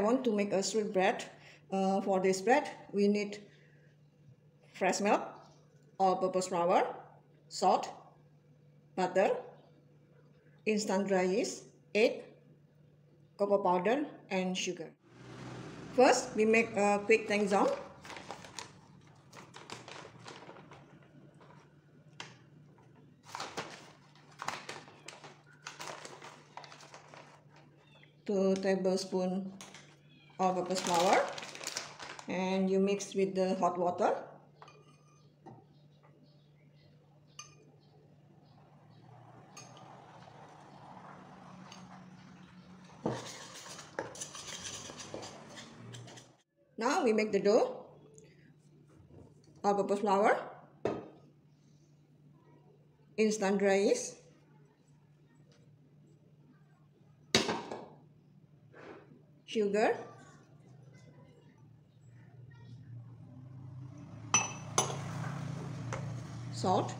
want to make a sweet bread, uh, for this bread, we need fresh milk, all-purpose flour, salt, butter, instant dry yeast, egg, cocoa powder, and sugar. First, we make a quick zone. Two tablespoon all-purpose flour and you mix with the hot water Now we make the dough. All-purpose flour. Instant yeast. Sugar. Salt.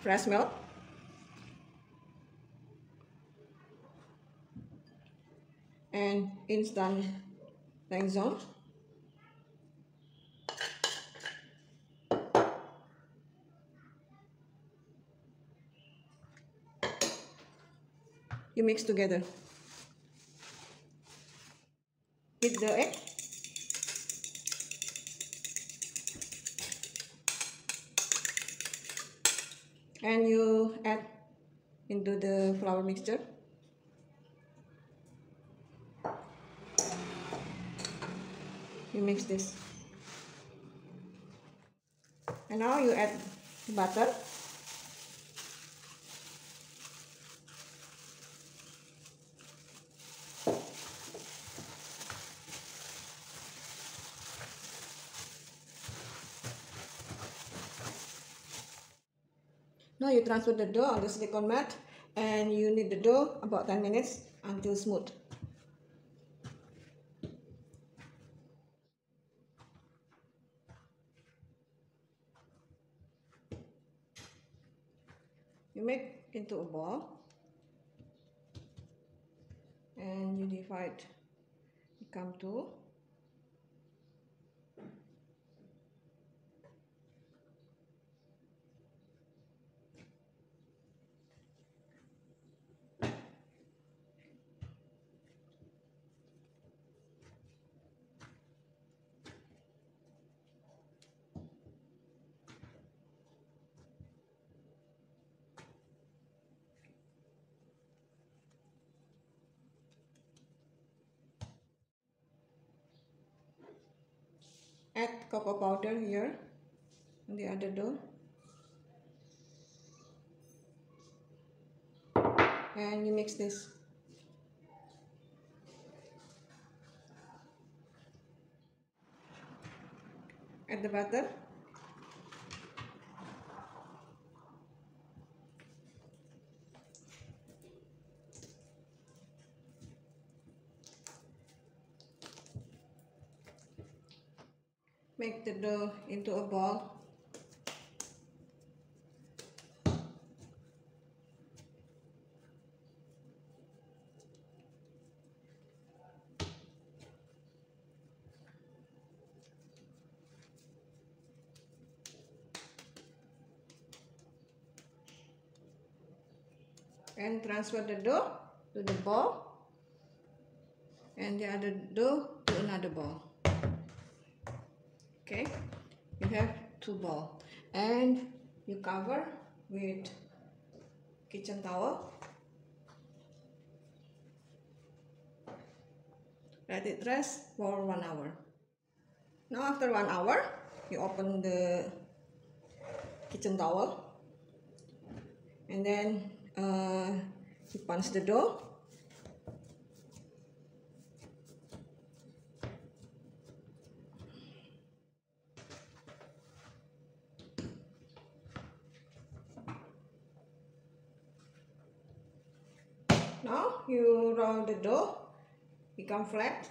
Fresh milk. and instant Tangzhong. You mix together. With the egg. And you add into the flour mixture. you mix this and now you add butter Now you transfer the dough on the silicone mat and you knead the dough about 10 minutes until smooth. you make into a ball and you divide Come two add cocoa powder here the other dough. And you mix this. Add the butter make the dough into a ball. And transfer the dough to the ball. And the other dough to another ball okay? You have two ball. And you cover with kitchen towel. Let it rest for one hour. Now after one hour you open the kitchen towel. And then uh, you punch the dough you roll the dough, become flat.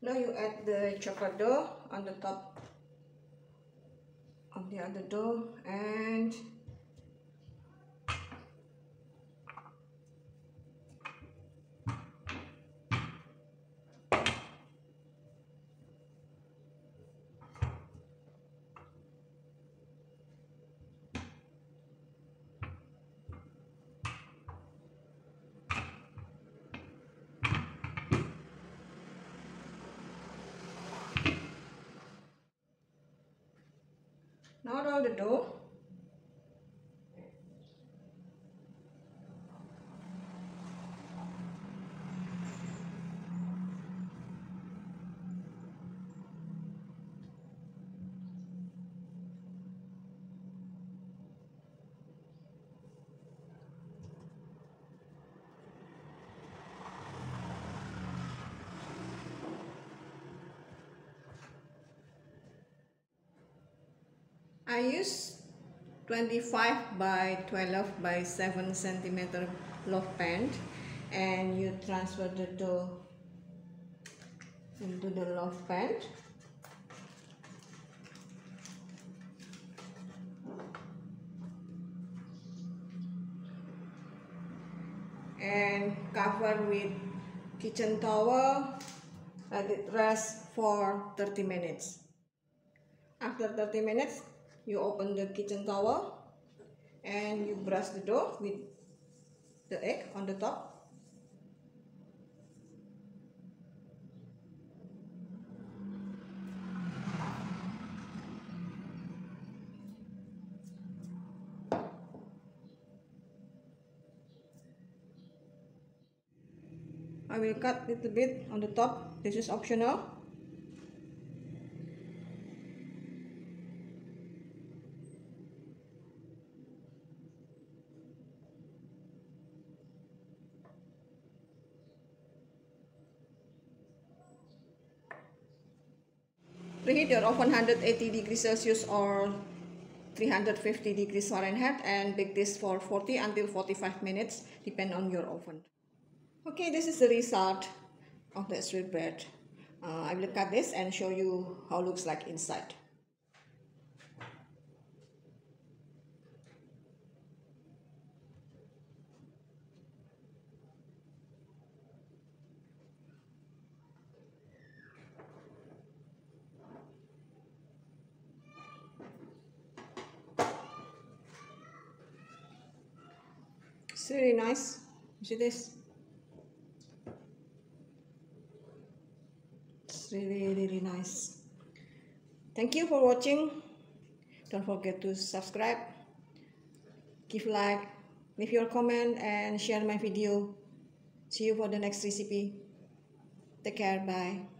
Now you add the chocolate dough on the top of the other dough and Now roll the dough. I use 25 by 12 by 7 centimeter loaf pan and you transfer the dough into the loaf pan and cover with kitchen towel let it rest for 30 minutes. After 30 minutes you open the kitchen towel and you brush the dough with the egg on the top. I will cut little bit on the top. This is optional Preheat your oven 180 degrees Celsius or 350 degrees Fahrenheit and bake this for 40 until 45 minutes depend on your oven. Okay, this is the result of the sweet bread. Uh, I will cut this and show you how it looks like inside. It's really nice. See this? It's really, really nice. Thank you for watching. Don't forget to subscribe, give like, leave your comment and share my video. See you for the next recipe. Take care. Bye.